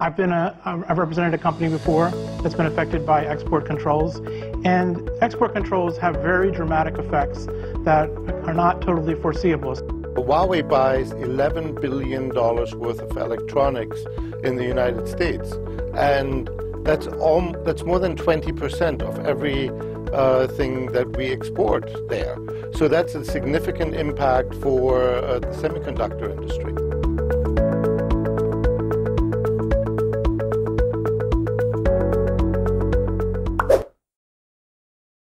I've been a, I've represented a company before that's been affected by export controls, and export controls have very dramatic effects that are not totally foreseeable. Huawei buys $11 billion worth of electronics in the United States, and that's, all, that's more than 20% of every uh, thing that we export there. So that's a significant impact for uh, the semiconductor industry.